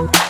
you.